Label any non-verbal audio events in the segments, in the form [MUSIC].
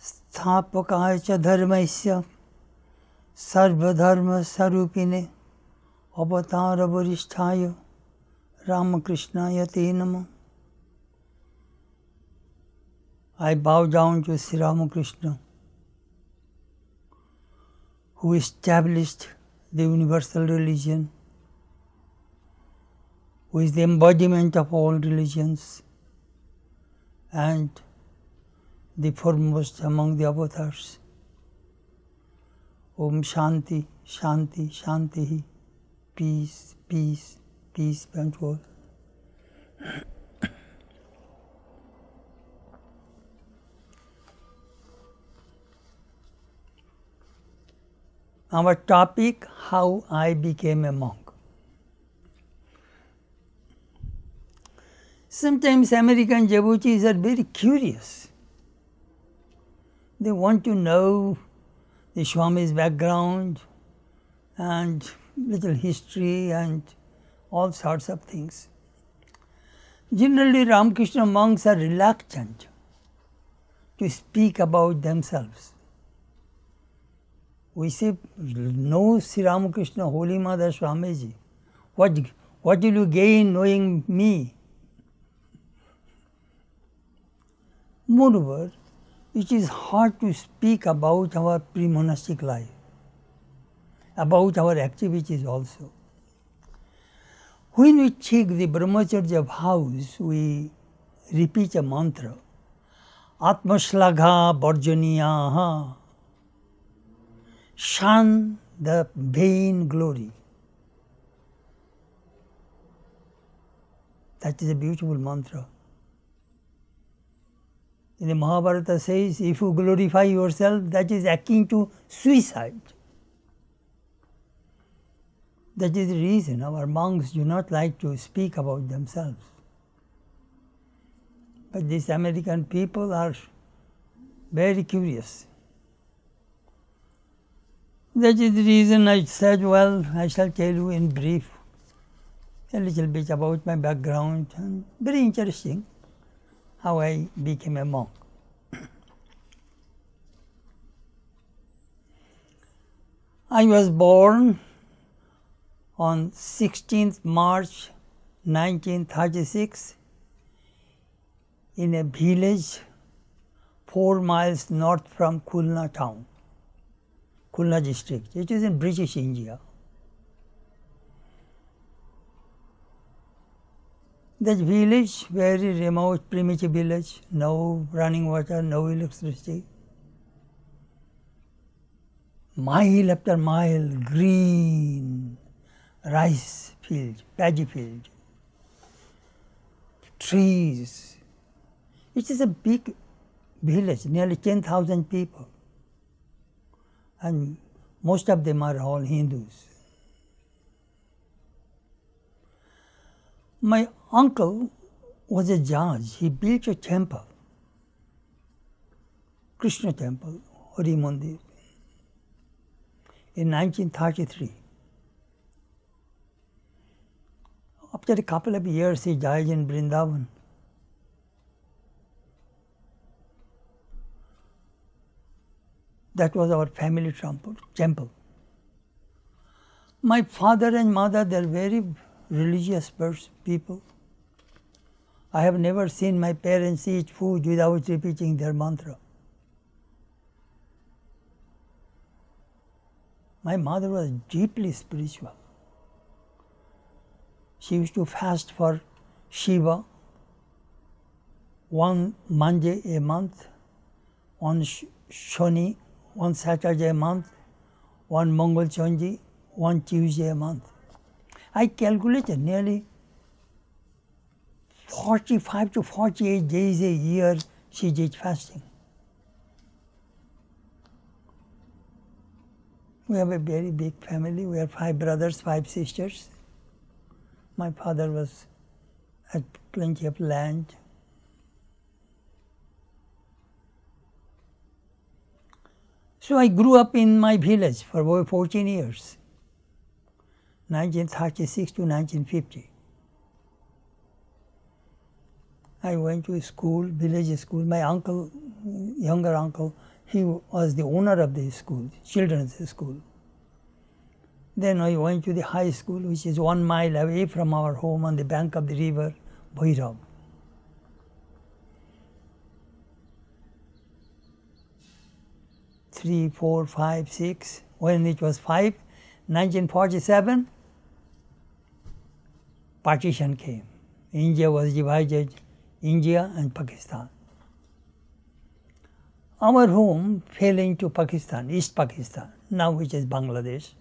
स्थापकाय च धर्मस्य सर्वधर्मस्वरूपिणे अवतारवरिष्ठाय रामकृष्णाय ते नमः I bow down to Sri Ramakrishna, who established the universal religion, who is the embodiment of all religions and the foremost among the avatars. Om Shanti, Shanti, Shanti, peace, peace, peace be all. Our topic How I Became a Monk. Sometimes American devotees are very curious. They want to know the Swami's background and little history and all sorts of things. Generally, Ramakrishna monks are reluctant to speak about themselves. We say, know Sri Ramakrishna, Holy Mother Swamiji. What, what will you gain knowing me? Moreover, it is hard to speak about our pre monastic life, about our activities also. When we take the brahmacharya vows, we repeat a mantra Atmashlagha Barjaniyaha shun the vain glory. That is a beautiful mantra. In the Mahabharata says, if you glorify yourself, that is akin to suicide. That is the reason our monks do not like to speak about themselves. But these American people are very curious. That is the reason I said, well, I shall tell you in brief a little bit about my background and very interesting how I became a monk. [CLEARS THROAT] I was born on 16th March 1936 in a village four miles north from Khulna town, Khulna district. It is in British India. That village, very remote, primitive village, no running water, no electricity. Mile after mile, green rice field, paddy field, trees. It is a big village, nearly 10,000 people. And most of them are all Hindus. My uncle was a judge. He built a temple, Krishna temple, Hari Mandir, in 1933. After a couple of years, he died in Brindavan. That was our family temple. My father and mother, they're very religious people. I have never seen my parents eat food without repeating their mantra. My mother was deeply spiritual. She used to fast for Shiva one Monday a month, one Shoni, one Saturday a month, one Mongol Chandi, one Tuesday a month. I calculated nearly 45 to 48 days a year she did fasting. We have a very big family. We have five brothers, five sisters. My father was had plenty of land. So I grew up in my village for over 14 years. 1936 to 1950. I went to school, village school. My uncle, younger uncle, he was the owner of the school, children's school. Then I went to the high school, which is one mile away from our home on the bank of the river Bhairab. Three, four, five, six. When it was five, 1947, partition came. India was divided, India and Pakistan. Our home fell into Pakistan, East Pakistan, now which is Bangladesh.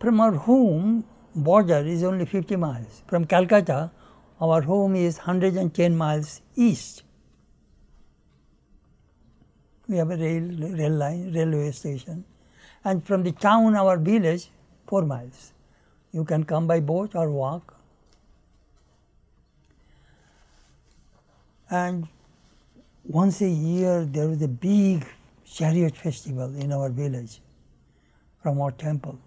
From our home, border is only 50 miles. From Calcutta, our home is 110 miles east. We have a rail, rail line, railway station. And from the town, our village, 4 miles. You can come by boat or walk. And once a year there was a big chariot festival in our village from our temple.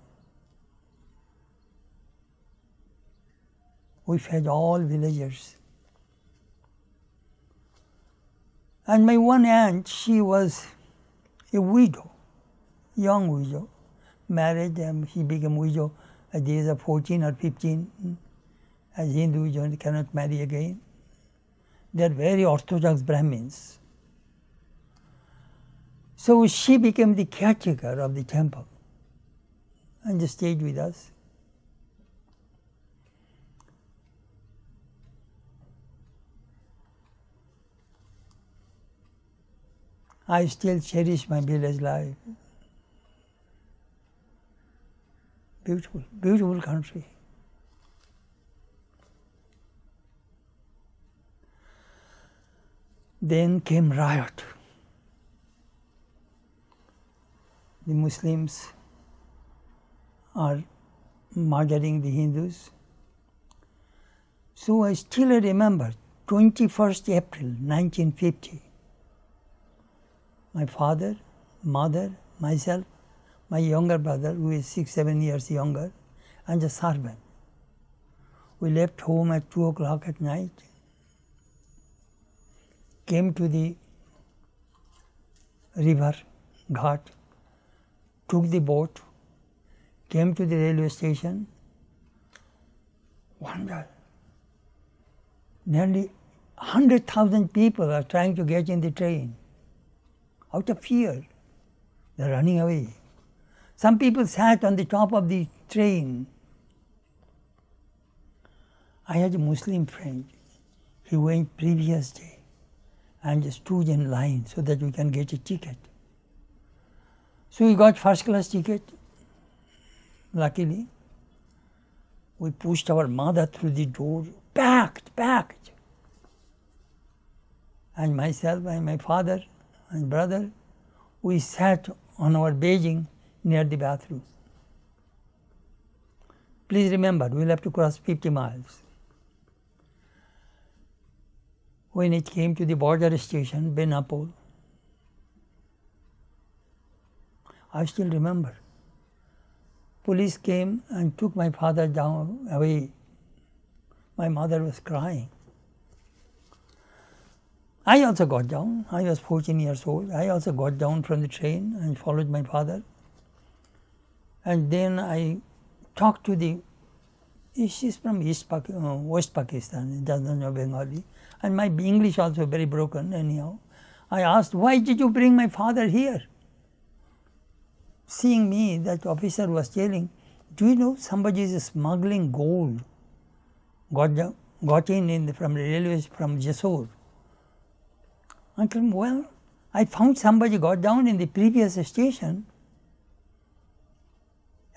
We fed all villagers. And my one aunt, she was a widow, young widow, married, and she became widow at the age of 14 or 15. As Hindu, you cannot marry again. They are very orthodox Brahmins. So she became the caretaker of the temple and just stayed with us. I still cherish my village life. Beautiful, beautiful country. Then came riot. The Muslims are murdering the Hindus. So I still remember 21st April 1950. My father, mother, myself, my younger brother, who is six, seven years younger, and the servant. We left home at two o'clock at night came to the river Ghat, took the boat, came to the railway station, wonder. Nearly 100,000 people are trying to get in the train out of fear. They're running away. Some people sat on the top of the train. I had a Muslim friend. He went previous day and stood in line so that we can get a ticket. So we got first class ticket. Luckily, we pushed our mother through the door, packed, packed. And myself and my father and brother, we sat on our beijing near the bathroom. Please remember, we'll have to cross 50 miles. When it came to the border station, Benapole. I still remember. Police came and took my father down away. My mother was crying. I also got down. I was 14 years old. I also got down from the train and followed my father. And then I talked to the. She's from East Pakistan, uh, West Pakistan. Doesn't know Bengali and my English also very broken anyhow. I asked, why did you bring my father here? Seeing me, that officer was telling, do you know somebody is smuggling gold, got, got in, in the, from the railways from Jessore. I told well, I found somebody got down in the previous station.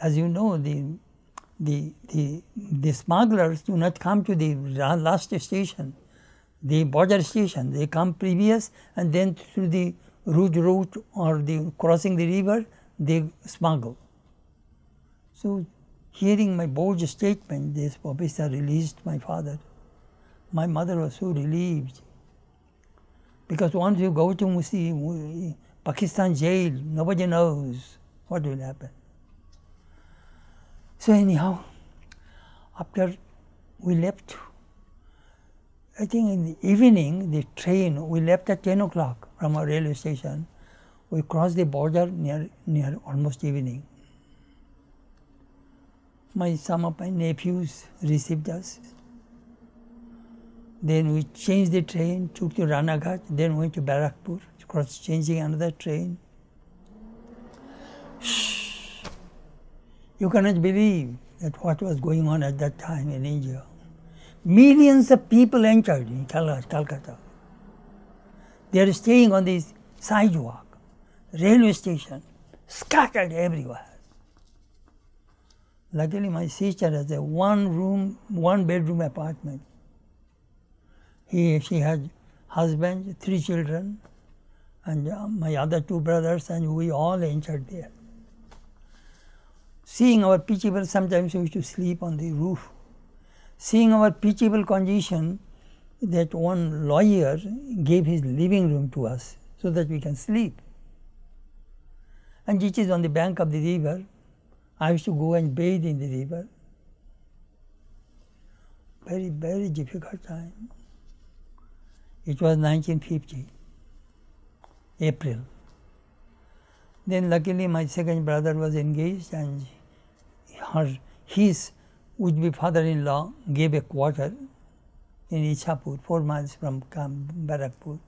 As you know, the, the, the, the smugglers do not come to the last station the border station. They come previous and then through the Rouge route or the crossing the river, they smuggle. So, hearing my bold statement, this officer released my father. My mother was so relieved because once you go to Musi, Pakistan jail, nobody knows what will happen. So anyhow, after we left, I think in the evening, the train, we left at 10 o'clock from our railway station. We crossed the border near, near almost evening. My, some of my nephews received us. Then we changed the train, took to Ranaghat, then went to Barakpur, cross changing another train. Shh. You cannot believe that what was going on at that time in India. Millions of people entered in Calcutta. They are staying on this sidewalk, railway station, scattered everywhere. Luckily, my sister has a one room, one bedroom apartment. He, she has husband, three children, and uh, my other two brothers, and we all entered there. Seeing our pitiable, sometimes we used to sleep on the roof. Seeing our pitiable condition, that one lawyer gave his living room to us so that we can sleep. And it is on the bank of the river. I used to go and bathe in the river. Very, very difficult time. It was 1950, April. Then luckily my second brother was engaged and her, his would-be father-in-law gave a quarter in Ichhapur, four miles from Barakpur.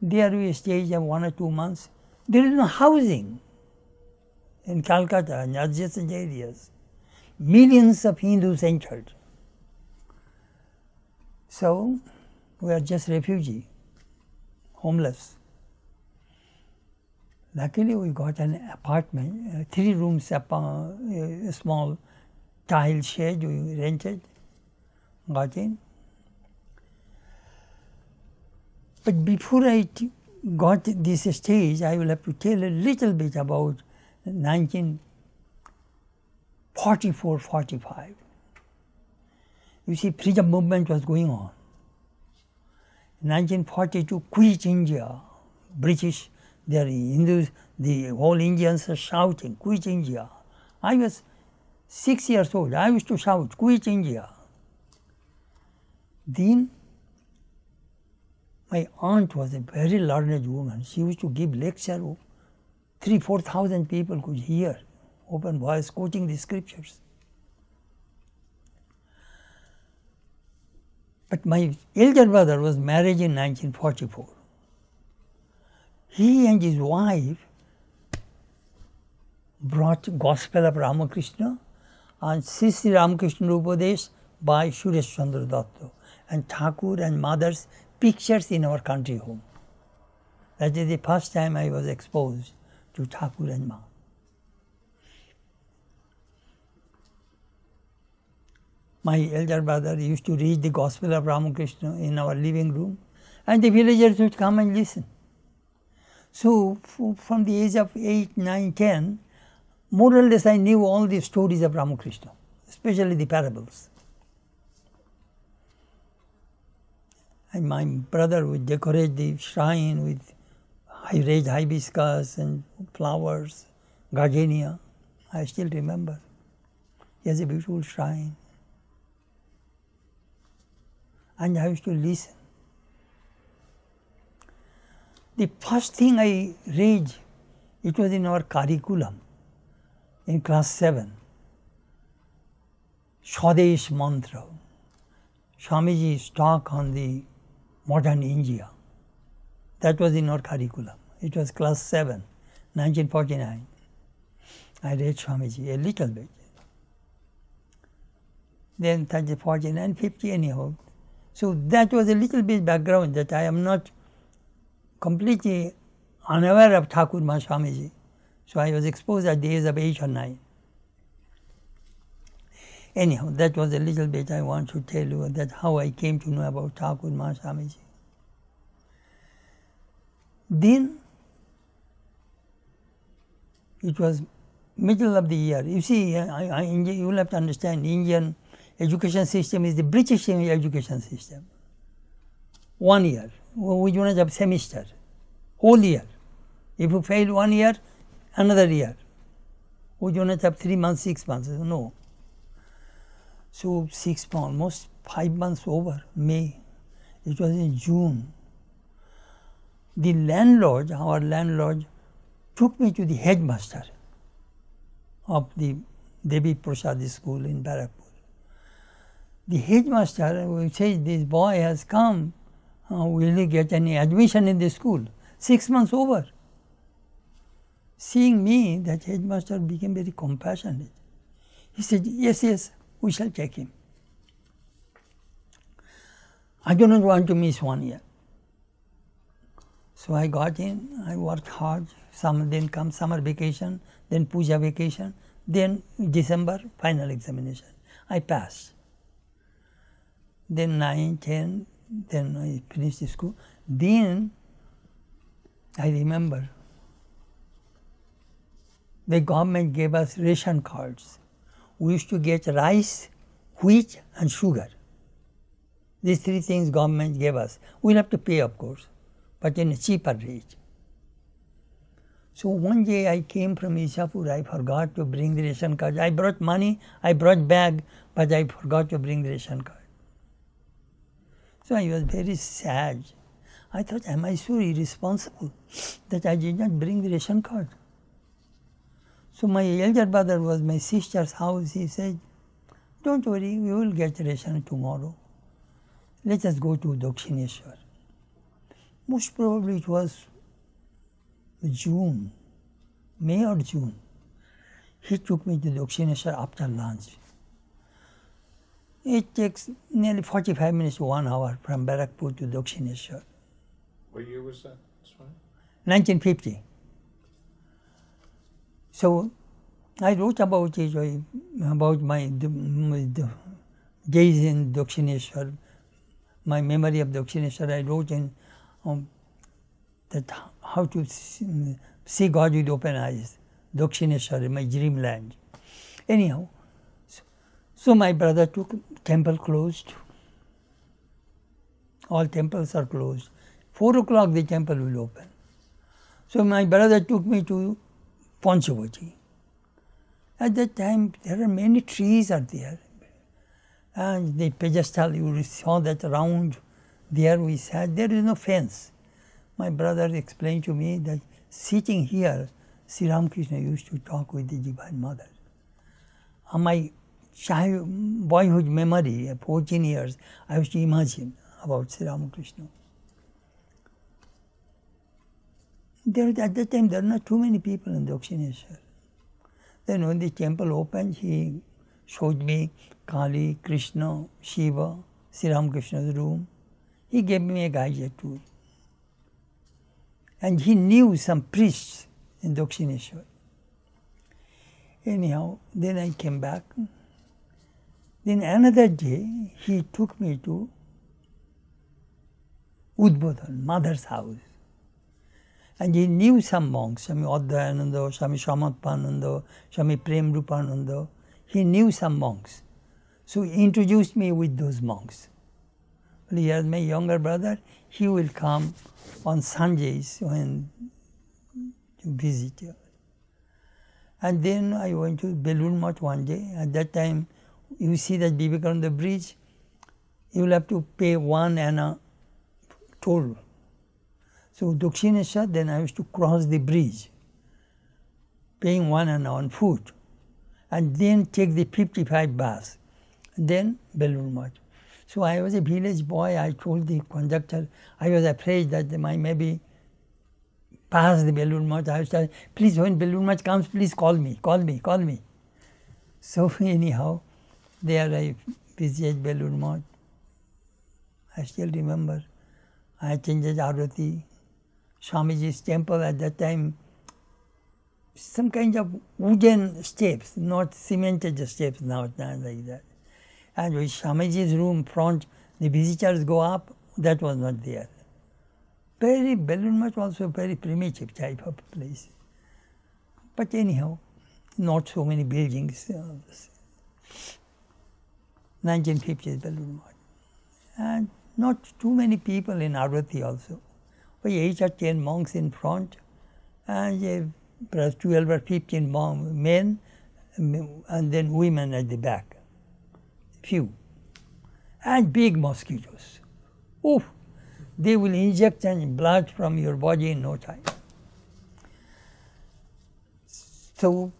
There we stayed one or two months. There is no housing in Calcutta and adjacent areas. Millions of Hindus entered. So we are just refugee, homeless. Luckily, we got an apartment, uh, three rooms, uh, a small tile shed we rented, got in. But before I got this stage, I will have to tell a little bit about 1944-45. You see, freedom movement was going on. 1942, quit India. British, the Hindus, the whole Indians are shouting, quit India. I was six years old. I used to shout, quit India. Then my aunt was a very learned woman. She used to give lecture. Three, four thousand people could hear, open voice, quoting the scriptures. But my elder brother was married in 1944. He and his wife brought Gospel of Ramakrishna and Sri Ramakrishna Upadesh by Suresh Chandra Datta and Thakur and Mother's pictures in our country home. That is the first time I was exposed to Thakur and Ma. My elder brother used to read the Gospel of Ramakrishna in our living room, and the villagers would come and listen. So, from the age of 8, 9, 10, more or less I knew all the stories of Ramakrishna, especially the parables. And my brother would decorate the shrine with red hibiscus and flowers, gardenia. I still remember. He has a beautiful shrine. And I used to listen. The first thing I read, it was in our curriculum in class 7. Swadesh Mantra. Swamiji's talk on the modern India. That was in our curriculum. It was class 7, 1949. I read Swamiji a little bit. Then 30, 49, 50 anyhow. So that was a little bit background that I am not completely unaware of Thakur Swamiji. So I was exposed at the age of 8 or 9. Anyhow, that was a little bit I want to tell you that how I came to know about Thakur Swamiji. Then it was middle of the year. You see, I, I, you will have to understand Indian education system is the British education system. One year. We do not have semester. Whole year. If you fail one year, another year. We don't have three months, six months. No. So six months, almost five months over, May. It was in June. The landlord, our landlord, took me to the headmaster of the Devi Prasad school in Barakpur. The headmaster said, this boy has come, uh, will he get any admission in the school? Six months over. Seeing me, that headmaster became very compassionate. He said, yes, yes, we shall take him. I do not want to miss one year. So I got in, I worked hard. Some then come summer vacation, then puja vacation, then December final examination. I passed. Then 9, 10, then I finished the school. Then I remember the government gave us ration cards. We used to get rice, wheat and sugar. These three things government gave us. We'll have to pay, of course, but in a cheaper rate. So one day I came from Ichhapur, I forgot to bring the ration card. I brought money, I brought bag, but I forgot to bring the ration card. So I was very sad. I thought, am I so irresponsible that I did not bring the ration card? So my elder brother was my sister's house. He said, don't worry, we will get ration tomorrow. Let us go to Dakshineshwar. Most probably it was June, May or June. He took me to Dakshineshwar after lunch. It takes nearly 45 minutes to one hour from Barakpur to Dakshineshwar. What year was that? 1950. So I wrote about it, about my, my days in Dakshineshwar, my memory of Dakshineshwar. I wrote in um, that how to see God with open eyes, Dakshineshwar, my dreamland. Anyhow, so, so my brother took temple closed. All temples are closed. Four o'clock the temple will open. So my brother took me to Panchavati. At that time, there are many trees are there. And the pedestal, you saw that round, there we sat, there is no fence. My brother explained to me that sitting here, Sri Ramakrishna used to talk with the Divine Mother. On my child, boyhood memory, 14 years, I used to imagine about Sri Ramakrishna. There, at that time, there are not too many people in Dakshineshwar. Then when the temple opened, he showed me Kali, Krishna, Shiva, Sri Ramakrishna's room. He gave me a guided tour. And he knew some priests in Dakshineshwar. Anyhow, then I came back. Then another day, he took me to Udbodhan, mother's house. And he knew some monks, Swami Advayananda, Swami Samatpananda, Swami Prem Rupananda. He knew some monks. So he introduced me with those monks. He has my younger brother, he will come on Sundays when to visit. you. And then I went to Belur Math one day. At that time, you see that Vivekananda bridge, you will have to pay one anna toll so Dakshineshwar, then I used to cross the bridge, paying one and on foot, and then take the 55 bus, then Belur Math. So I was a village boy. I told the conductor, I was afraid that they might maybe pass the Belur Math. I telling, please, when Belur Math comes, please call me, call me, call me. So [LAUGHS] anyhow, there I visited Belur Math. I still remember. I changed Arati, Swamiji's temple at that time, some kind of wooden steps, not cemented steps now, not like that. And with Swamiji's room front, the visitors go up, that was not there. Very, Belur Math also very primitive type of place. But anyhow, not so many buildings. 1950s Belur Math. And not too many people in Arati also eight or ten monks in front and perhaps 12 or 15 mon- men, and then women at the back. Few. And big mosquitoes. Oof! They will inject and blood from your body in no time. So,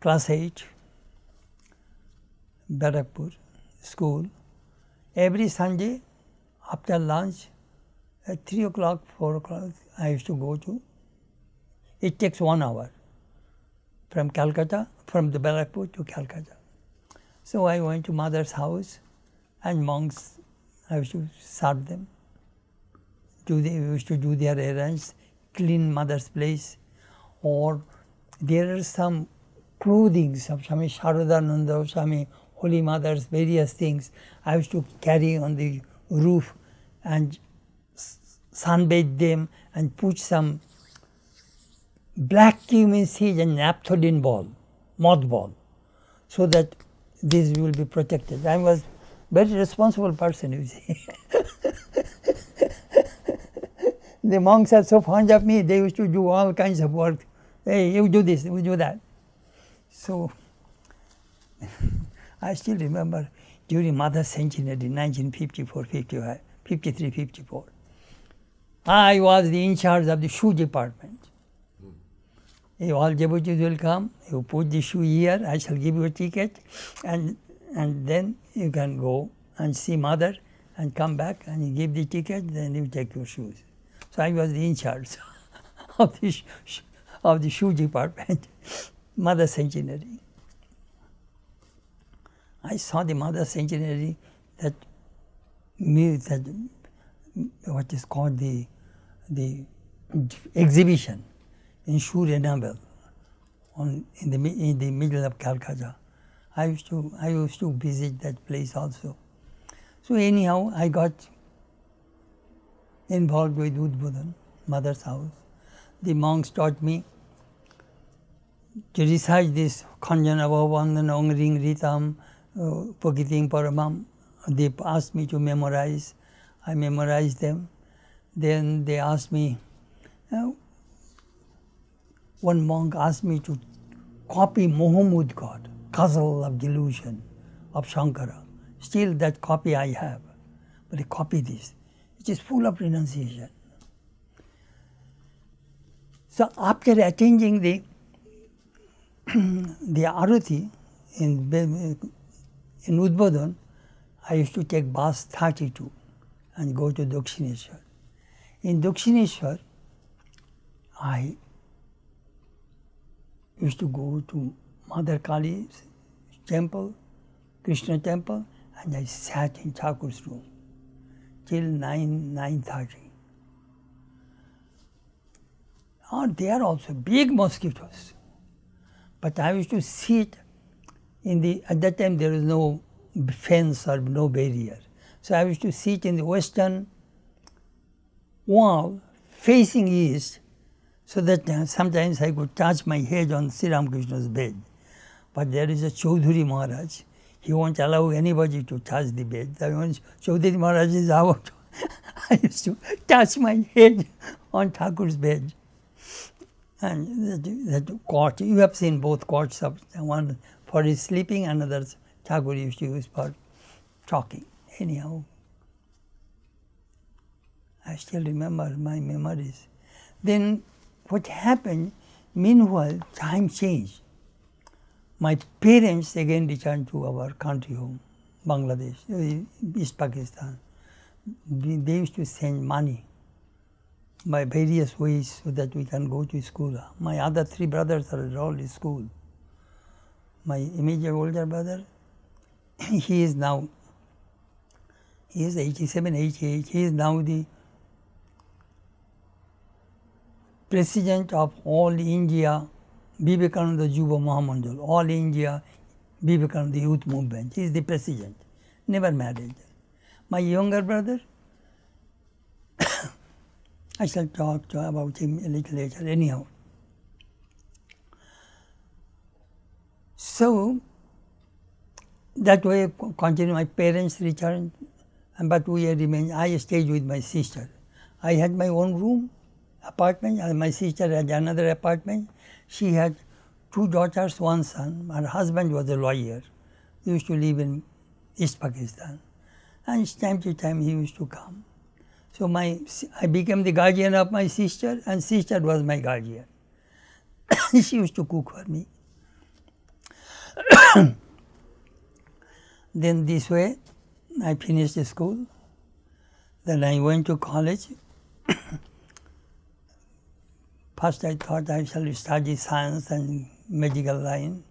class 8, Barakpur school, every Sunday after lunch, at 3 o'clock, 4 o'clock, I used to go to. It takes one hour from Calcutta, from the Barakpur to Calcutta. So I went to mother's house and monks, I used to serve them. Do they used to do their errands, clean mother's place, or there are some clothing of Swami Sharadananda, Swami Holy Mother's various things I used to carry on the roof and sunbathe them and put some black cumin seed and naphthalene ball, moth ball, so that this will be protected. I was very responsible person, you see. [LAUGHS] the monks are so fond of me, they used to do all kinds of work. Hey, you do this, you do that. So, [LAUGHS] I still remember during Mother's centenary, 1954, 55, 53, 54. I was the in charge of the shoe department. If all devotees will come, you put the shoe here, I shall give you a ticket, and, and then you can go and see mother and come back and you give the ticket, then you take your shoes. So I was the in charge [LAUGHS] of the, of the shoe department, [LAUGHS] mother centenary. I saw the mother centenary that that what is called the the exhibition in Shur Enamel on in the in the middle of Calcutta. I used to I used to visit that place also. So anyhow, I got involved with Udbodhan, mother's house. The monks taught me to recite this Khanjana Bhavandan Ritam uh, Paramam. They asked me to memorize. I memorized them. Then they asked me, uh, one monk asked me to copy Moha Mudgara, Ghazal of Delusion of Shankara. Still that copy I have, but I copy this. It is full of renunciation. So after attending the [CLEARS THROAT] the Arati in, in Udbodhan, I used to take bus 32 and go to Dakshineshwar. In Dakshineshwar, I used to go to Mother Kali's temple, Krishna temple, and I sat in Thakur's room till 9, 9.30. Oh, there are also big mosquitoes. But I used to sit in the, at that time there was no fence or no barrier. So I used to sit in the western wall facing east so that uh, sometimes I could touch my head on Sri Ramakrishna's bed. But there is a Chaudhuri Maharaj. He won't allow anybody to touch the bed. That Chaudhuri Maharaj is out, [LAUGHS] I used to touch my head on Thakur's bed. And that, that you have seen both cots of one for his sleeping, another Thakur used to use for talking. Anyhow, I still remember my memories. Then what happened, meanwhile, time changed. My parents again returned to our country home, Bangladesh, uh, East Pakistan. They they used to send money by various ways so that we can go to school. My other three brothers are all in school. My immediate older brother, he is now, he is 87, 88. He is now the president of all India Vivekananda Yuva Mahamandal, all India Vivekananda Youth Movement. He is the president, never married. My younger brother, [COUGHS] I shall talk to about him a little later. Anyhow, so that way continue. My parents returned, and but we remained. I stayed with my sister. I had my own room apartment, and my sister had another apartment. She had two daughters, one son. Her husband was a lawyer. He used to live in East Pakistan. And time to time he used to come. So my, I became the guardian of my sister, and sister was my guardian. [COUGHS] she used to cook for me. [COUGHS] then this way, I finished school. Then I went to college. First, I thought I shall study science and medical line,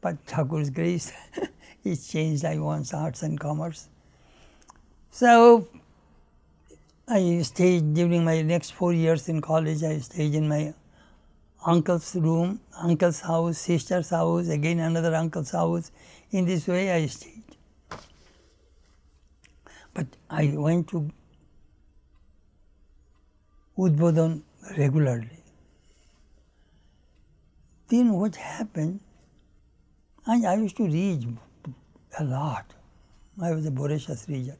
but Thakur's grace, [LAUGHS] it changed. I want arts and commerce. So I stayed during my next four years in college. I stayed in my uncle's room, uncle's house, sister's house, again another uncle's house. In this way, I stayed. But I went to Udbodhan regularly. Then what happened? I, used to read a lot. I was a voracious reader.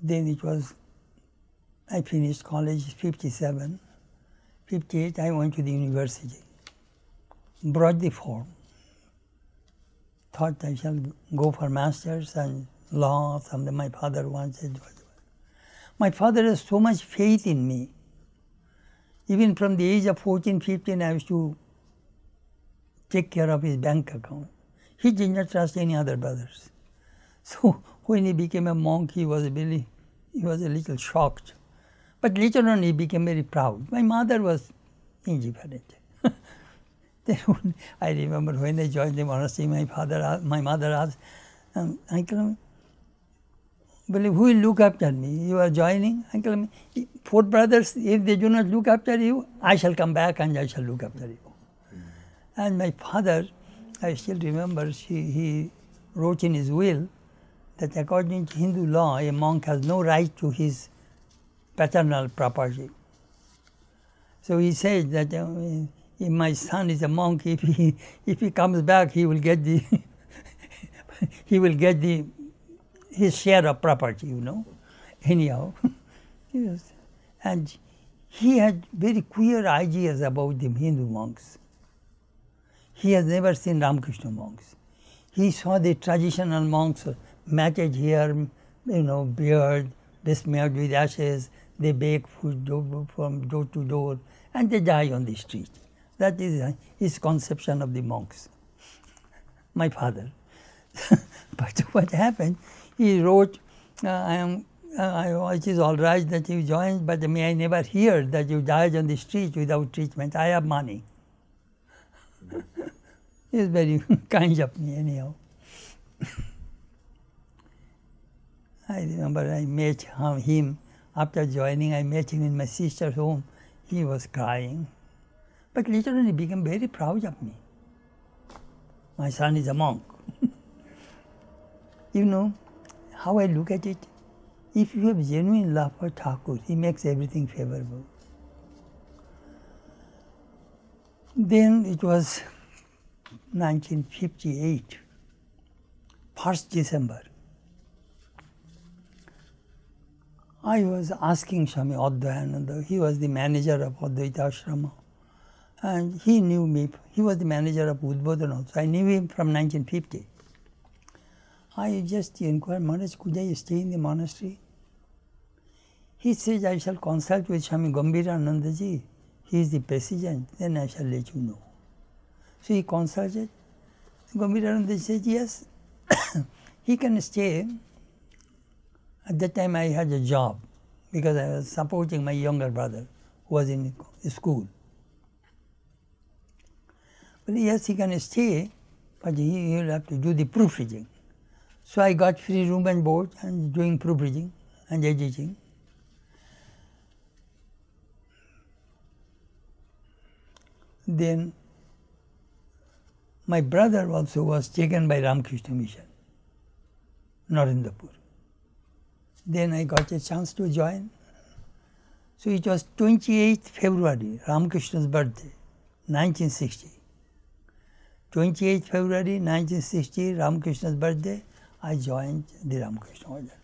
Then it was, I finished college 57. 58, I went to the university. Brought the form. Thought I shall go for master's and law, something my father wanted. My father has so much faith in me. Even from the age of 14, 15, I used to take care of his bank account. He did not trust any other brothers. [LAUGHS] So when he became a monk, he was really, he was a little shocked. But later on, he became very proud. My mother was indifferent. [LAUGHS] then [LAUGHS] I remember when I joined the monastery, my father, my mother asked, um, Uncle, well, who will look after me? You are joining? Uncle, four brothers, if they do not look after you, I shall come back and I shall look after you. And my father, I still remember, he wrote in his will that according to Hindu law, a monk has no right to his paternal property. So he said that uh, if my son is a monk, if he, if he comes back, he will get the [LAUGHS] he will get the his share of property, you know. Anyhow, [LAUGHS] yes. and he had very queer ideas about the Hindu monks. He has never seen Ramakrishna monks. He saw the traditional monks matted here, you know, beard, besmeared with ashes, they bake food from door to door, and they die on the street. That is uh, his conception of the monks. [LAUGHS] My father. [LAUGHS] but what happened, he wrote, uh, I am, uh, it is all right that you joined, but may I never hear that you died on the street without treatment. I have money. [LAUGHS] He's very [LAUGHS] kind of me, anyhow. [LAUGHS] I remember I met him after joining. I met him in my sister's home. He was crying. But later on, he became very proud of me. My son is a monk. you know how I look at it? If you have genuine love for Thakur, he makes everything favorable. Then it was 1958, 1st December. I was asking Swami Advayananda, he was the manager of Advaita Ashrama, and he knew me. He was the manager of Udbodhan also. I knew him from 1950. I just inquired, Maharaj, could I stay in the monastery? He says, I shall consult with Swami Gambhiranandaji. He is the president, then I shall let you know. So he consulted. Gambhiranandaji said, yes, [COUGHS] he can stay at that time, I had a job because I was supporting my younger brother who was in school. But yes, he can stay, but he will have to do the proofreading. So I got free room and board and doing proofreading and editing. Then my brother also was taken by Ramakrishna Mission, Narendrapur. Then I got a chance to join. So it was 28th February, Ramakrishna's birthday, 1960. 28th February 1960, Ramakrishna's birthday. I joined the Ramakrishna Order.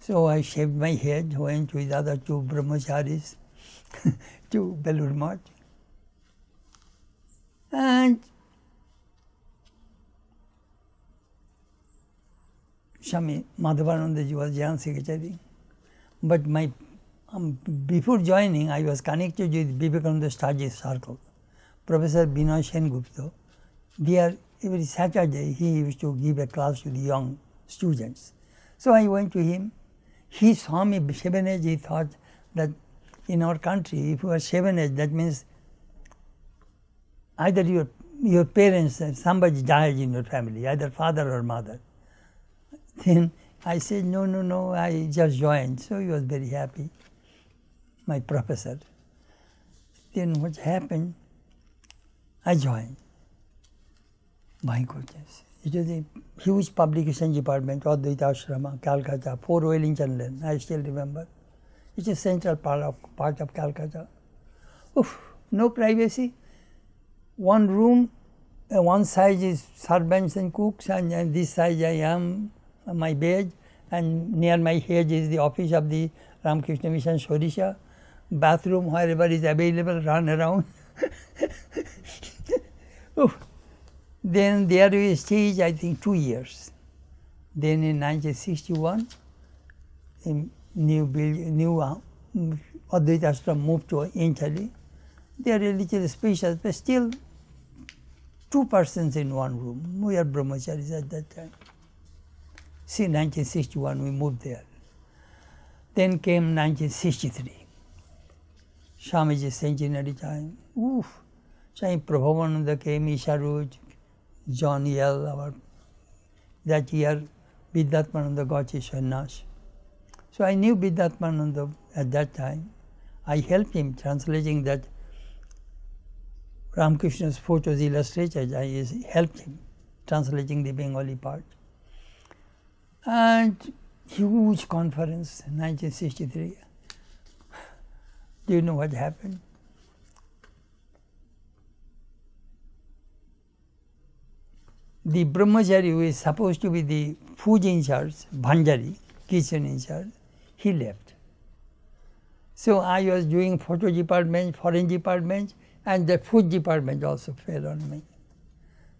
So I shaved my head, went with other two brahmacharis [LAUGHS] to Belur Math. And Swami Madhavanandaji was Jan secretary. But my um, before joining, I was connected with Vivekananda Study Circle. Professor Binoy Sen Gupta, there every Saturday he used to give a class to the young students. So I went to him. He saw me seven age. He thought that in our country, if you are seven age, that means either your your parents, uh, somebody died in your family, either father or mother. Then I said, no, no, no, I just joined. So he was very happy, my professor. Then what happened? I joined. Goodness. It was a huge publication department, Advaita Ashrama, Calcutta, four Wellington Lane, I still remember. It's a central part of, part of Calcutta. Oof, no privacy. One room, uh, one side is servants and cooks, and, and this side I am, my bed, and near my head is the office of the Ramakrishna Mission Sodisha. Bathroom, wherever is available, run around. [LAUGHS] Oof. Then there we stayed, I think, two years. Then in 1961, in new new uh, Advaita moved to Entally. They are a little spacious, but still two persons in one room. We are brahmacharis at that time. See, 1961 we moved there. Then came 1963. Swamiji's centenary time. Oof! Swami Prabhavananda came, Isherwood, John Yale, our, that year Vidyatmananda got his sannyas. So I knew Vidyatmananda at that time. I helped him translating that Ramakrishna's photos illustrated. I helped him translating the Bengali part. And huge conference, 1963. Do you know what happened? The brahmachari who is supposed to be the food in charge, bhandari, kitchen in charge, he left. So I was doing photo department, foreign department, and the food department also fell on me.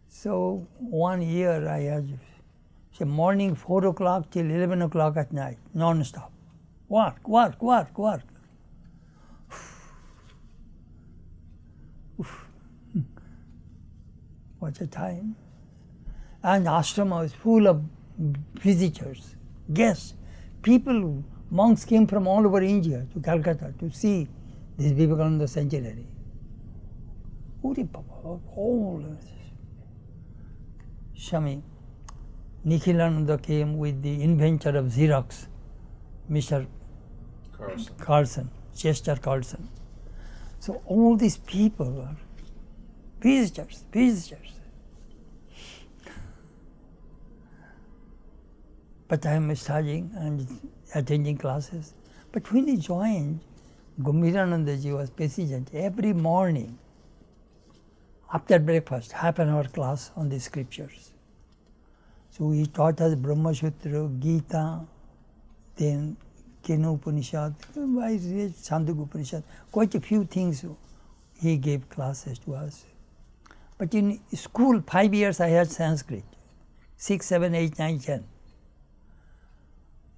So one year I had say morning four o'clock till eleven o'clock at night, non-stop. Work, work, work, work. Hmm. What a time and ashrama was full of visitors, guests, people, monks came from all over India to Calcutta to see this Vivekananda centenary. Uri Papa, all Shami, Nikhilananda came with the inventor of Xerox, Mr. Carson. Carlson, Chester Carlson. So all these people are visitors, visitors. But I am studying and attending classes. But when he joined, Gambhiranandaji was president every morning after breakfast, half an hour class on the scriptures. So he taught us Brahma Sutra, Gita, then Kena Upanishad, Chandogya Upanishad, quite a few things he gave classes to us. But in school, five years I had Sanskrit, six, seven, eight, nine, ten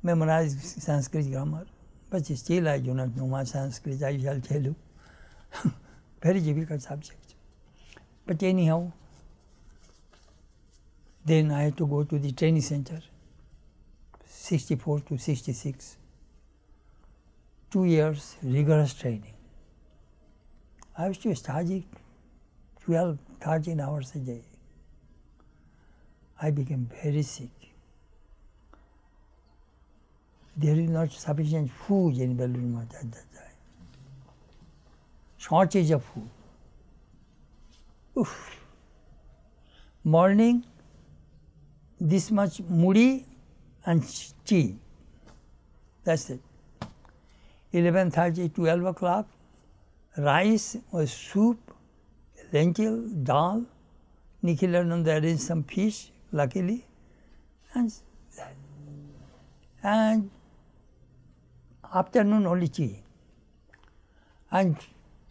memorize Sanskrit grammar, but still I do not know much Sanskrit, I shall tell you. Very difficult subject. But anyhow, then I had to go to the training center, 64 to 66. Two years rigorous training. I used to study 12, 13 hours a day. I became very sick there is not sufficient food in Belur Math at that time. Shortage of food. Oof. Morning, this much mudi and tea. That's it. 11.30, 12 o'clock, rice or soup, lentil, dal. Nikhilananda arranged some fish, luckily. And, and afternoon only tea. And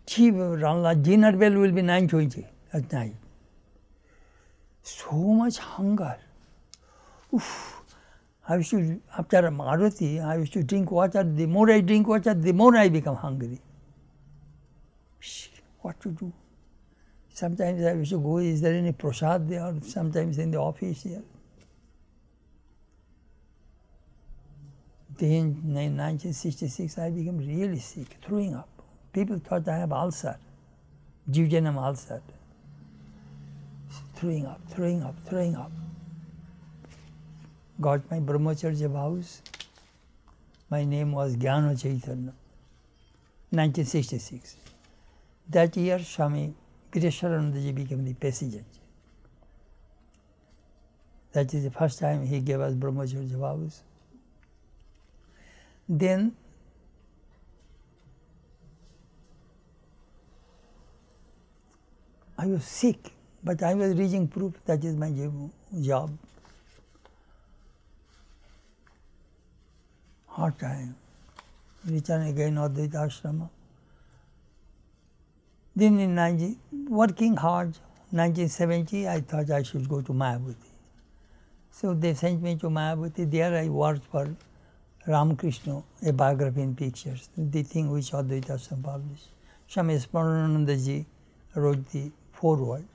tea, dinner bell will be 9.20 at night. So much hunger. Oof. I used to, after Maruti, I used to drink water. The more I drink water, the more I become hungry. What to do? Sometimes I used to go, is there any prasad there? Sometimes in the office here. Then in 1966, I became really sick, throwing up. People thought I have ulcer, duodenum ulcer. Throwing up, throwing up, throwing up. Got my brahmacharya vows. My name was Jnana Chaitanya, 1966. That year, Swami Bireshwaranandaji became the president. That is the first time he gave us brahmacharya vows. Then I was sick, but I was reading proof that is my job. Hard time. Return again Advaita Ashrama. Then in 19, working hard, 1970, I thought I should go to Mayavati. So they sent me to Mayavati. There I worked for Ramakrishna, a biography in pictures, the thing which Advaita Ashram published. Swami Smaranandaji wrote the foreword,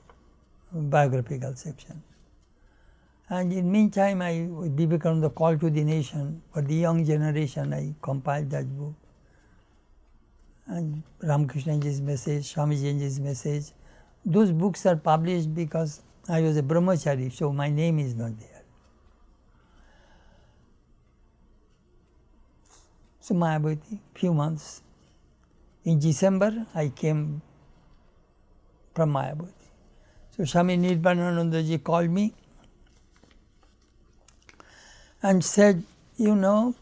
biographical section. And in meantime, I Vivekananda Call to the Nation for the young generation. I compiled that book. And Ramakrishnaji's message, Swamiji's message. Those books are published because I was a brahmachari, so my name is not there. So Mayavati, few months. In December, I came from Mayavati. So Swami Nirvananandaji called me and said, you know,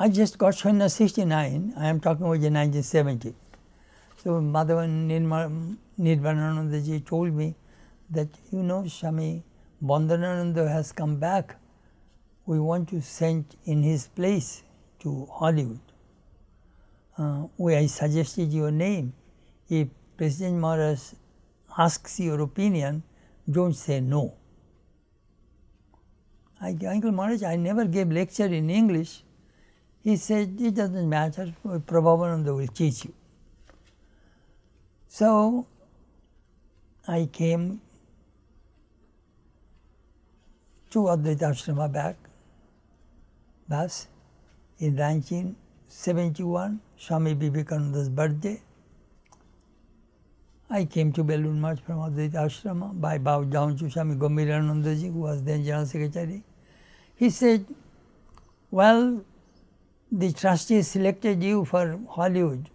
I just got Shana 69, I am talking about the 1970. So Madhavan Nirvananandaji told me that, you know, Swami Vandanananda has come back. We want to send in his place to Hollywood. Uh, where I suggested your name. If President Maharaj asks your opinion, don't say no. I, Uncle Maharaj, I never gave lecture in English. He said, it doesn't matter, Prabhavananda will teach you. So, I came to Advaita Ashrama back, thus in 1971, Swami Vivekananda's birthday. I came to Belur Math from Advaita Ashrama. I bowed down to Swami Gambhiranandaji, who was then General Secretary. He said, Well, the trustees selected you for Hollywood.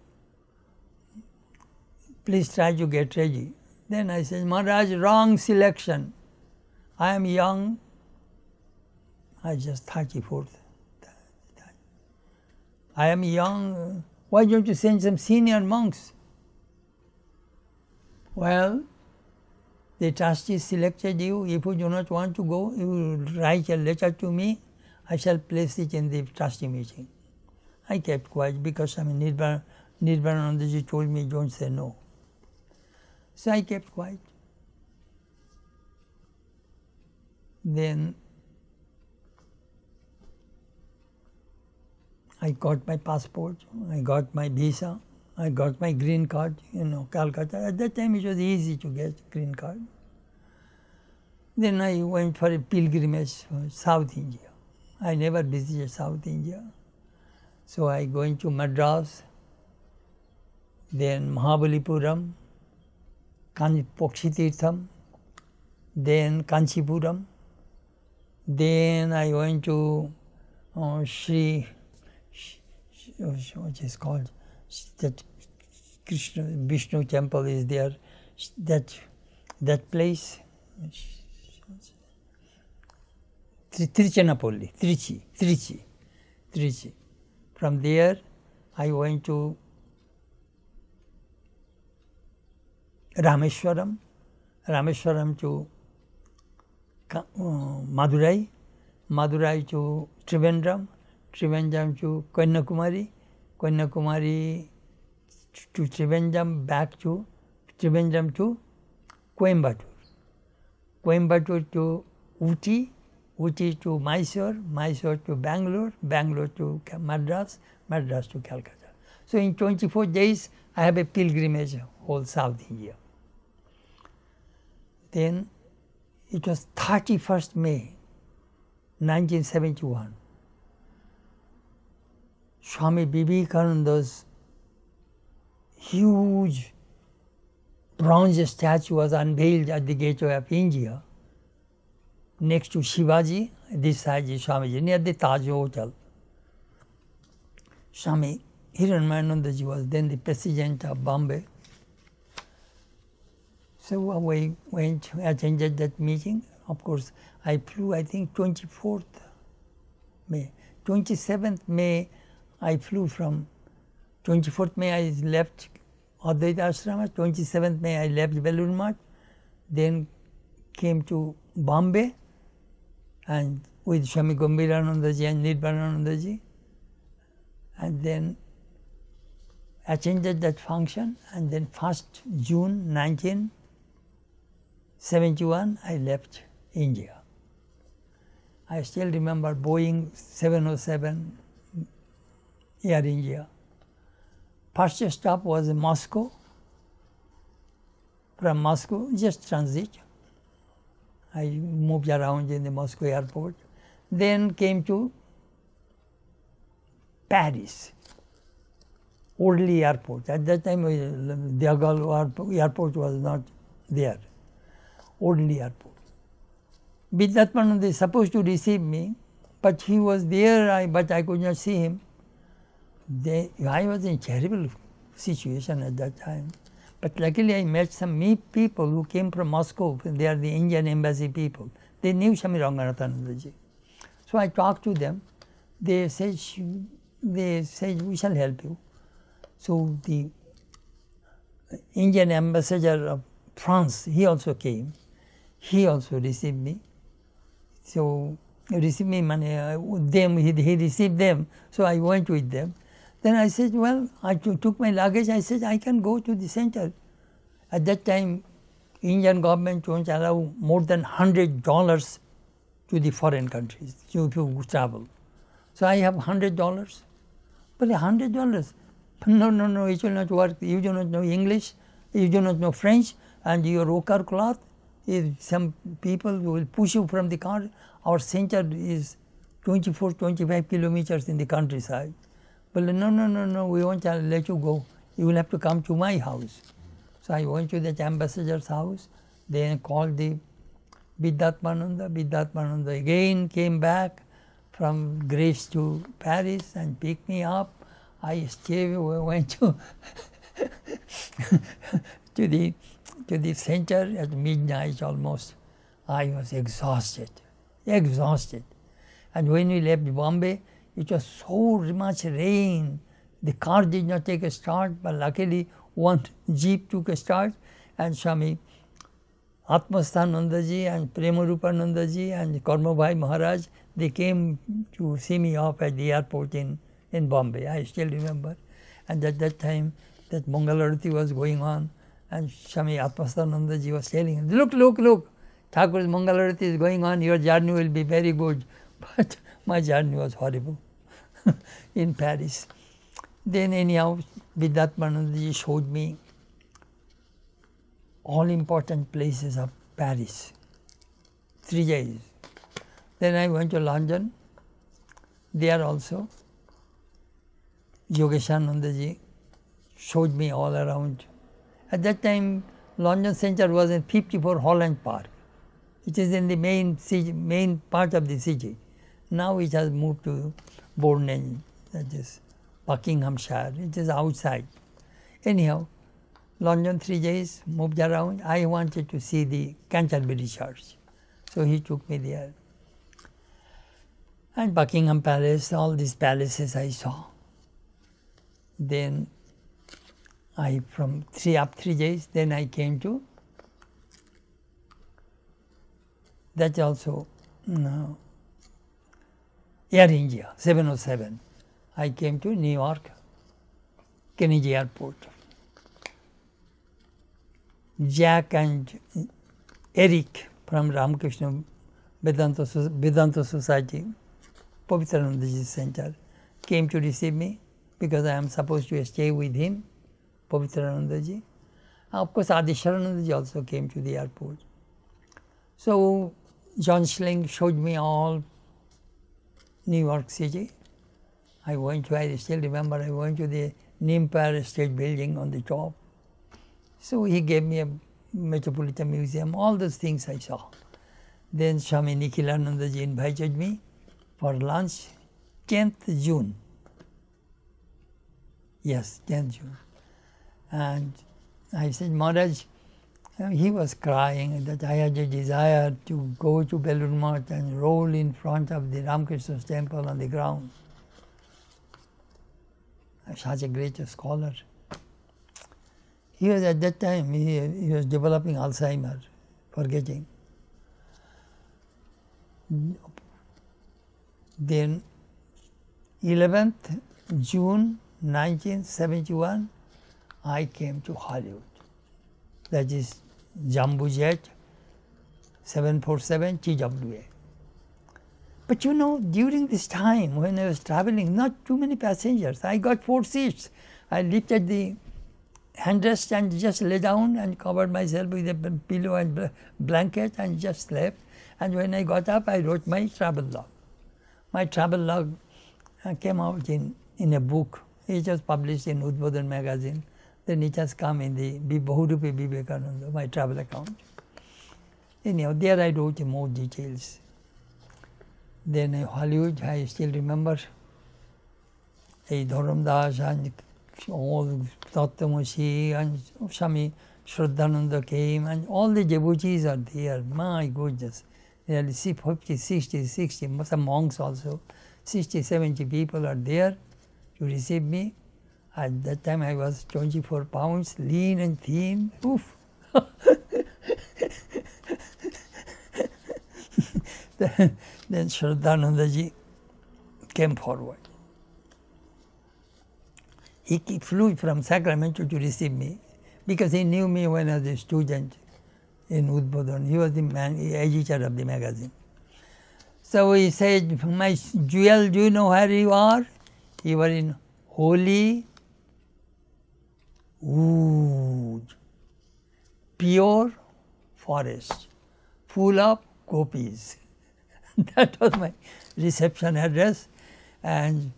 Please try to get ready. Then I said, Maharaj, wrong selection. I am young. I just 34th. I am young. Why don't you send some senior monks? Well, the trustees selected you. If you do not want to go, you write a letter to me. I shall place it in the trustee meeting. I kept quiet because I mean, Nirvana, Nirvananandaji told me don't say no. So I kept quiet. Then I got my passport, I got my visa, I got my green card, you know, Calcutta. At that time it was easy to get green card. Then I went for a pilgrimage to South India. I never visited South India. So I went to Madras, then Mahabalipuram, Pakshitirtham, then Kanchipuram. Then I went to uh, Sri what is called that Krishna Vishnu temple is there. That that place, Trichinopoly, Trichy, Trichy, Trichy. From there, I went to Rameshwaram, Rameshwaram to uh, Madurai, Madurai to Trivandrum, Trivandrum to Kanyakumari, Kanyakumari to Trivandrum, back to Trivandrum to Coimbatore. Coimbatore to Ooty, Ooty to Mysore, Mysore to Bangalore, Bangalore to Madras, Madras to Calcutta. So in 24 days, I have a pilgrimage whole South India. Then it was 31st May 1971. Swami Vivekananda's huge bronze statue was unveiled at the gateway of India next to Shivaji, this side is Swamiji, near the Taj Hotel. Swami Hiranmayanandaji was then the president of Bombay. So uh, we went, attended that meeting. Of course, I flew, I think, 24th May. 27th May, I flew from 24th May, I left Advaita Ashrama. 27th May, I left Belur. Then came to Bombay and with Swami Gambhiranandaji and Nirvananandaji. And then attended that function and then 1st June 1971 I left India. I still remember Boeing 707 Air India. First stop was in Moscow. From Moscow, just transit. I moved around in the Moscow airport. Then came to Paris. Orly Airport. At that time, the De Gaulle Airport was not there. Orly Airport. Vidyatmananda is supposed to receive me, but he was there, I, but I could not see him. They, I was in terrible situation at that time. But luckily I met some me people who came from Moscow. They are the Indian embassy people. They knew Swami Ranganathanandaji. So I talked to them. They said, they said, we shall help you. So the Indian ambassador of France, he also came. He also received me. So received me, money, uh, them, he, he received them. So I went with them. Then I said, well, I took my luggage. I said, I can go to the center. At that time, Indian government won't allow more than hundred dollars to the foreign countries to, travel. So I have hundred dollars. But hundred dollars, no, no, no, it will not work. You do not know English, you do not know French, and your ochre cloth. If some people will push you from the car, our center is 24, 25 kilometers in the countryside. But no, no, no, no, we won't let you go. You will have to come to my house. So I went to that ambassador's house, then called the Vidyatmananda. Vidyatmananda again came back from Gretz to Paris and picked me up. I we went to, [LAUGHS] to, the, to the center at midnight almost. I was exhausted, exhausted. And when we left Bombay, it was so much rain. The car did not take a start, but luckily one jeep took a start, and Swami Atmasthanandaji and Premarupanandaji and Karmabhai Maharaj, they came to see me off at the airport in, in Bombay. I still remember. And at that time, that Mangalarati was going on, and Swami Atmasthanandaji was telling Look, look, look, Thakur's Mangalarati is going on, your journey will be very good. [LAUGHS] But my journey was horrible [LAUGHS] in Paris. Then anyhow, Vidyatmanandaji showed me all important places of Paris, three days. Then I went to London. There also, Yogeshanandaji showed me all around. At that time, London Center was in 54 Holland Park. It is in the main city, main part of the city. Now it has moved to Bourne, uh, that is Buckinghamshire. It is outside. Anyhow, London three days, moved around. I wanted to see the Canterbury Church. So he took me there. And Buckingham Palace, all these palaces I saw. Then I, from three up three days, then I came to That's also no, Air India, 707. I came to New York, Kennedy Airport. Jack and Eric from Ramakrishna Vedanta, Vedanta Society, Pavitranandaji Center, came to receive me because I am supposed to stay with him, Pavitranandaji. Of course, Adiswaranandaji also came to the airport. So John Schlenck showed me all New York City. I went to, I still remember, I went to the Empire State Building on the top. So he gave me a Metropolitan Museum, all those things I saw. Then Swami Nikhilanandaji invited me for lunch, 10th June. Yes, 10th June. And I said, Maharaj, he was crying that I had a desire to go to Belur Math and roll in front of the Ramakrishna's temple on the ground. Such a great scholar. He was at that time, he, he was developing Alzheimer, forgetting. Then 11th June 1971, I came to Hollywood. That is Jambu Jet 747 TWA. But you know, during this time when I was traveling, not too many passengers. I got four seats. I lifted the handrest and just lay down and covered myself with a pillow and blanket and just slept. And when I got up, I wrote my travel log. My travel log uh, came out in, in a book. It was published in Udbodhan magazine. Then it has come in the Bahurupi Vivekananda, my travel account. Anyhow, there I wrote more details. Then in Hollywood, I still remember a Dharam Das and all Tattamashi and Swami Shraddhananda came and all the devotees are there. My goodness. Nearly 50, 60, 60, some monks also. 60, 70 people are there to receive me. At that time I was 24 pounds, lean and thin. Oof. [LAUGHS] then, Shraddhanandaji came forward. He flew from Sacramento to receive me because he knew me when I was a student in Udbodhan. He was the man, editor of the magazine. So he said, My jewel, do you know where you are? You are in holy wood, pure forest, full of gopis. [LAUGHS] that was my reception address. And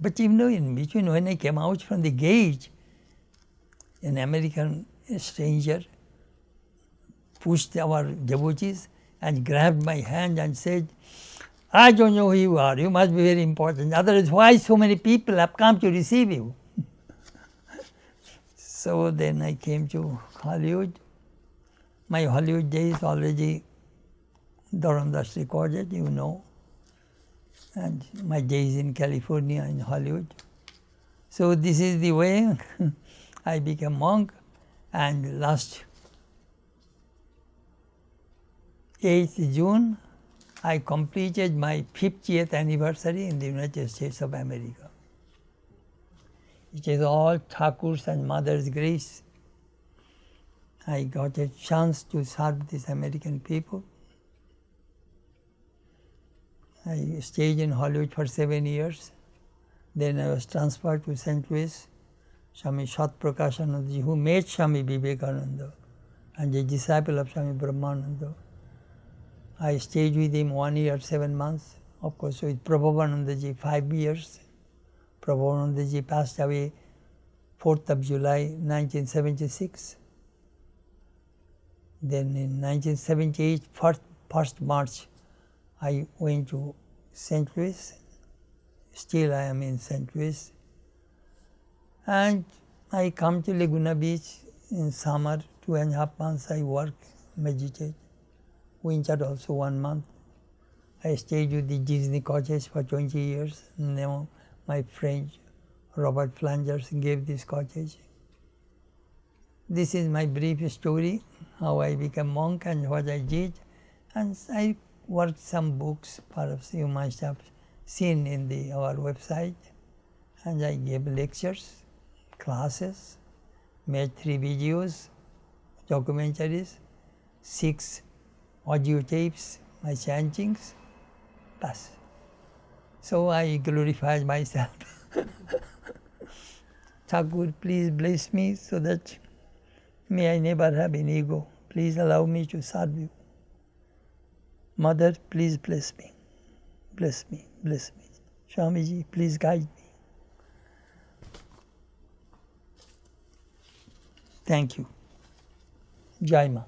but you know, in between, when I came out from the gate, an American stranger pushed our devotees and grabbed my hand and said, I don't know who you are. You must be very important. Otherwise, why so many people have come to receive you? So then I came to Hollywood. My Hollywood days already Dharam Das recorded, you know and my days in California in Hollywood. So this is the way [LAUGHS] I became monk and last 8th June I completed my 50th anniversary in the United States of America. It is all Thakur's and Mother's grace. I got a chance to serve these American people. I stayed in Hollywood for seven years. Then I was transferred to St. Louis. Swami Satprakashanandaji, who made Swami Vivekananda and a disciple of Swami Brahmananda. I stayed with him one year, seven months. Of course, with Prabhavanandaji, five years. Prabhavanandaji passed away 4th of July 1976. Then in 1978, 1st, 1st March, I went to St. Louis. Still, I am in St. Louis. And I come to Laguna Beach in summer, two and a half months I work, meditate. Winter also one month. I stayed with the Disney cottage for 20 years. Now my friend Robert Flangers gave this cottage. This is my brief story, how I became monk and what I did And I worked some books, perhaps you must have seen in the our website. And I gave lectures, classes, made three videos, documentaries, six audio tapes, my chantings. Bas. So I glorified myself. [LAUGHS] Thakur, please bless me so that may I never have an ego. Please allow me to serve you. Mother, please bless me. Bless me, bless me. Swamiji, please guide me. Thank you. Jai Ma.